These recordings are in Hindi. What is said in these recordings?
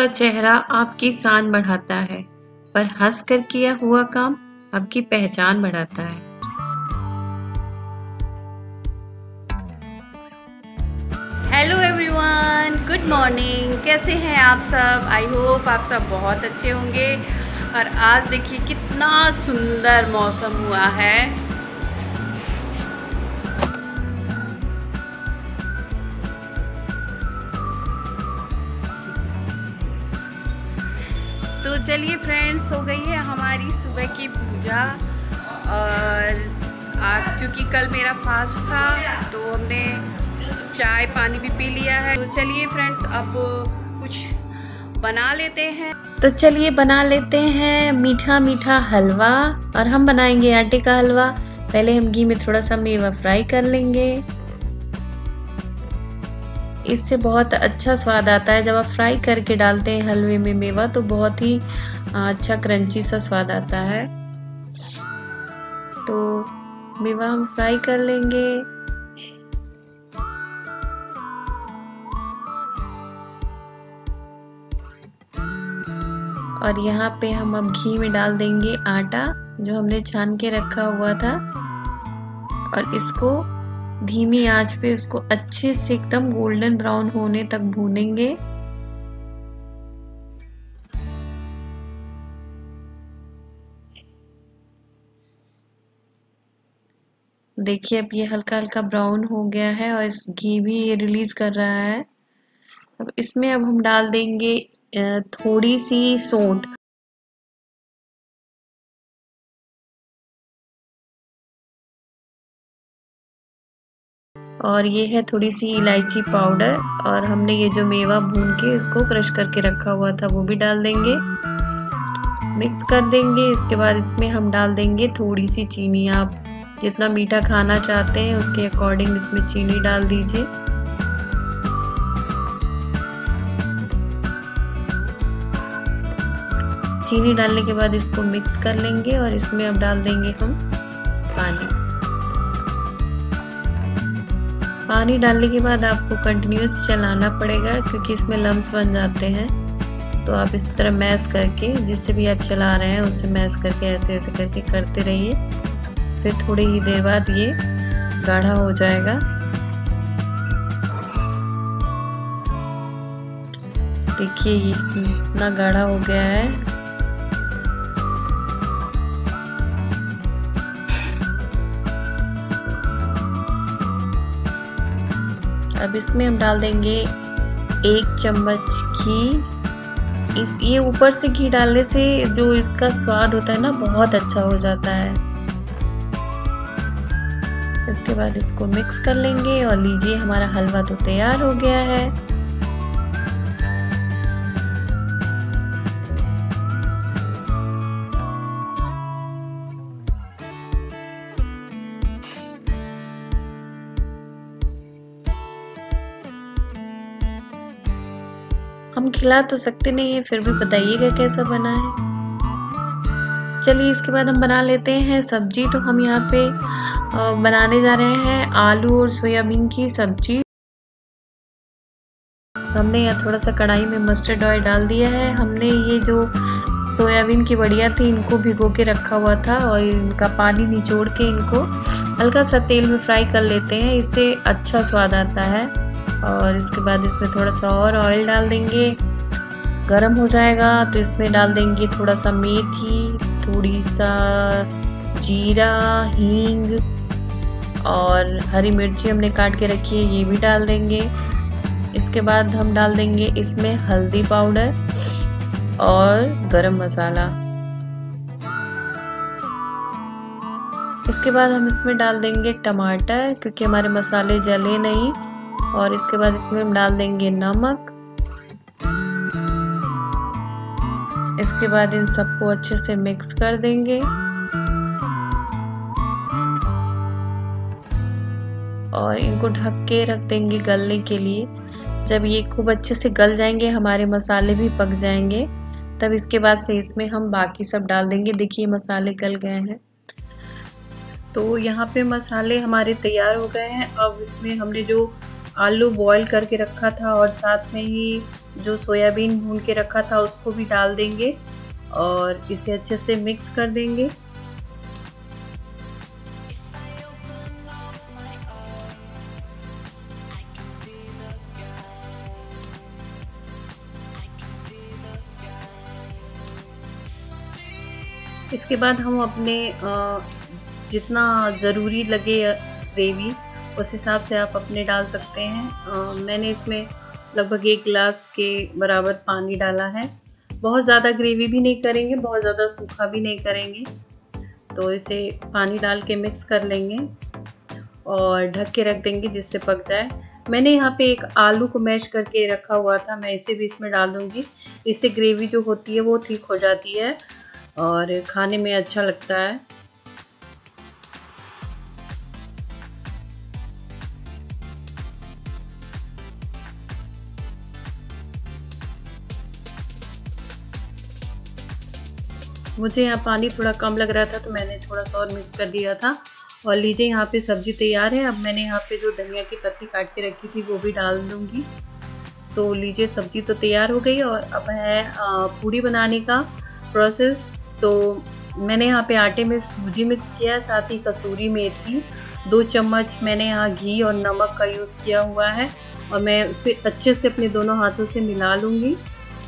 का चेहरा आपकी शान बढ़ाता है, पर हंस कर किया हुआ काम आपकी पहचान बढ़ाता है। हेलो एवरीवन गुड मॉर्निंग कैसे हैं आप सब? आई होप आप सब बहुत अच्छे होंगे। और आज देखिए कितना सुंदर मौसम हुआ है। तो चलिए फ्रेंड्स हो गई है हमारी सुबह की पूजा। और आज क्योंकि कल मेरा फास्ट था तो हमने चाय पानी भी पी लिया है। तो चलिए फ्रेंड्स अब कुछ बना लेते हैं। तो चलिए बना लेते हैं मीठा मीठा हलवा, और हम बनाएँगे आटे का हलवा। पहले हम घी में थोड़ा सा मेवा फ्राई कर लेंगे। इससे बहुत अच्छा स्वाद आता है। जब आप फ्राई करके डालते हैं हलवे में मेवा तो बहुत ही अच्छा क्रंची सा स्वाद आता है। तो मेवा हम फ्राई कर लेंगे। और यहाँ पे हम अब घी में डाल देंगे आटा, जो हमने छान के रखा हुआ था। और इसको धीमी आँच पे उसको अच्छे से एकदम गोल्डन ब्राउन होने तक भूनेंगे। देखिए, अब ये हल्का हल्का ब्राउन हो गया है और इस घी भी ये रिलीज़ कर रहा है। अब इसमें अब हम डाल देंगे थोड़ी सी सौंठ। और ये है थोड़ी सी इलायची पाउडर और हमने ये जो मेवा भून के इसको क्रश करके रखा हुआ था, वो भी डाल देंगे। मिक्स कर देंगे, इसके बाद इसमें हम डाल देंगे थोड़ी सी चीनी। आप जितना मीठा खाना चाहते हैं, उसके अकॉर्डिंग इसमें चीनी डाल दीजिए। चीनी डालने के बाद इसको मिक्स कर लेंगे और इसमें अब डाल देंगे हम पानी डालने के बाद आपको कंटिन्यूस चलाना पड़ेगा, क्योंकि इसमें लम्स बन जाते हैं। तो आप इस तरह मैश करके, जिससे भी आप चला रहे हैं उससे मैश करके ऐसे ऐसे करके करते रहिए। फिर थोड़ी ही देर बाद ये गाढ़ा हो जाएगा। देखिए, ये इतना गाढ़ा हो गया है। अब इसमें हम डाल देंगे एक चम्मच घी। इस, ये ऊपर से घी डालने से जो इसका स्वाद होता है ना, बहुत अच्छा हो जाता है। इसके बाद इसको मिक्स कर लेंगे और लीजिए, हमारा हलवा तो तैयार हो गया है। हम खिला तो सकते नहीं है, फिर भी बताइएगा कैसा बना है। चलिए, इसके बाद हम बना लेते हैं सब्ज़ी। तो हम यहाँ पे बनाने जा रहे हैं आलू और सोयाबीन की सब्ज़ी। हमने यहाँ थोड़ा सा कढ़ाई में मस्टर्ड ऑयल डाल दिया है। हमने ये जो सोयाबीन की बढ़िया थी, इनको भिगो के रखा हुआ था और इनका पानी निचोड़ के इनको हल्का सा तेल में फ्राई कर लेते हैं। इससे अच्छा स्वाद आता है। और इसके बाद इसमें थोड़ा सा और ऑयल डाल देंगे। गरम हो जाएगा तो इसमें डाल देंगे थोड़ा सा मेथी थोड़ी सा जीरा, हींग और हरी मिर्ची हमने काट के रखी है, ये भी डाल देंगे। इसके बाद हम डाल देंगे इसमें हल्दी पाउडर और गरम मसाला। इसके बाद हम इसमें डाल देंगे टमाटर, क्योंकि हमारे मसाले जले नहीं। और इसके बाद इसमें हम डाल देंगे नमक। इसके बाद इन सबको अच्छे से मिक्स कर देंगे। और इनको ढक के रख देंगे गलने के लिए। जब ये खूब अच्छे से गल जाएँगे, हमारे मसाले भी पक जाएँगे, तब इसके बाद से इसमें हम बाकी सब डाल देंगे। देखिए, मसाले गल गए हैं। तो यहाँ पे मसाले हमारे तैयार हो गए हैं। अब इसमें हमने जो आलू बॉईल करके रखा था और साथ में ही जो सोयाबीन भून के रखा था उसको भी डाल देंगे और इसे अच्छे से मिक्स कर देंगे। इसके बाद हम अपने जितना ज़रूरी लगे ग्रेवी उस हिसाब से आप अपने डाल सकते हैं। मैंने इसमें लगभग एक गिलास के बराबर पानी डाला है। बहुत ज़्यादा ग्रेवी भी नहीं करेंगे, बहुत ज़्यादा सूखा भी नहीं करेंगे। तो इसे पानी डाल के मिक्स कर लेंगे और ढक के रख देंगे जिससे पक जाए। मैंने यहाँ पे एक आलू को मैश करके रखा हुआ था, मैं इसे भी इसमें डाल दूँगी। इससे ग्रेवी जो होती है वो ठीक हो जाती है और खाने में अच्छा लगता है। मुझे यहाँ पानी थोड़ा कम लग रहा था तो मैंने थोड़ा सा और मिक्स कर दिया था। और लीजिए, यहाँ पे सब्ज़ी तैयार है। अब मैंने यहाँ पे जो धनिया की पत्ती काट के रखी थी, वो भी डाल दूँगी। सो लीजिए, सब्ज़ी तो तैयार हो गई और अब है पूड़ी बनाने का प्रोसेस तो मैंने यहाँ पे आटे में सूजी मिक्स किया है, साथ ही कसूरी मेथी। दो चम्मच मैंने यहाँ घी और नमक का यूज़ किया हुआ है। और मैं उसके अच्छे से अपने दोनों हाथों से मिला लूँगी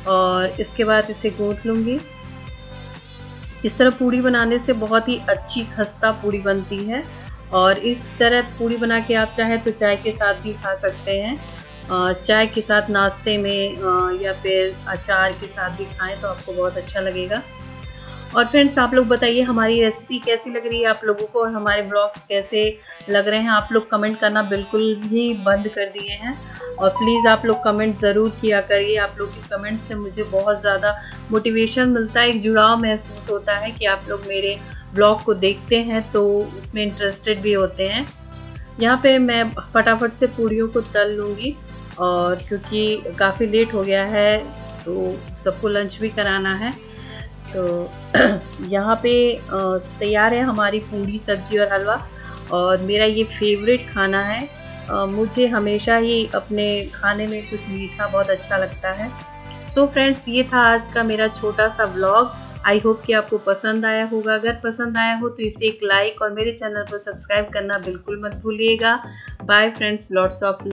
और इसके बाद इसे गूँथ लूँगी। इस तरह पूड़ी बनाने से बहुत ही अच्छी खस्ता पूड़ी बनती है और इस तरह पूड़ी बना के आप चाहें तो चाय के साथ भी खा सकते हैं। चाय के साथ नाश्ते में या फिर अचार के साथ भी खाएँ तो आपको बहुत अच्छा लगेगा। और फ्रेंड्स आप लोग बताइए हमारी रेसिपी कैसी लग रही है आप लोगों को और हमारे ब्लॉग्स कैसे लग रहे हैं? आप लोग कमेंट करना बिल्कुल भी बंद कर दिए हैं। और प्लीज़ आप लोग कमेंट ज़रूर किया करिए। आप लोग के कमेंट से मुझे बहुत ज़्यादा मोटिवेशन मिलता है, एक जुड़ाव महसूस होता है कि आप लोग मेरे ब्लॉग को देखते हैं तो उसमें इंटरेस्टेड भी होते हैं। यहाँ पे मैं फटाफट से पूड़ियों को तल लूँगी और क्योंकि काफ़ी लेट हो गया है तो सबको लंच भी कराना है। तो यहाँ पे तैयार है हमारी पूरी सब्ज़ी और हलवा और मेरा ये फेवरेट खाना है। मुझे हमेशा ही अपने खाने में कुछ मीठा बहुत अच्छा लगता है। सो so फ्रेंड्स ये था आज का मेरा छोटा सा व्लॉग आई होप कि आपको पसंद आया होगा। अगर पसंद आया हो तो इसे एक लाइक और मेरे चैनल को सब्सक्राइब करना बिल्कुल मत भूलिएगा। Bye friends lots of